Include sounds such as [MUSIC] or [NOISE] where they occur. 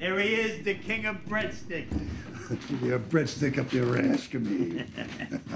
There he is, the king of breadsticks. [LAUGHS] Give you a breadstick up your ass, come. [LAUGHS]